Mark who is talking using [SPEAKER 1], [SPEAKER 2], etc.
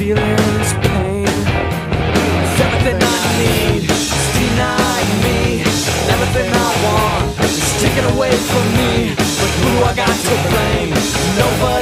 [SPEAKER 1] feelings, pain. It's everything I need. It's denying me. And everything I want is taken away from me. But who I got to blame? Nobody.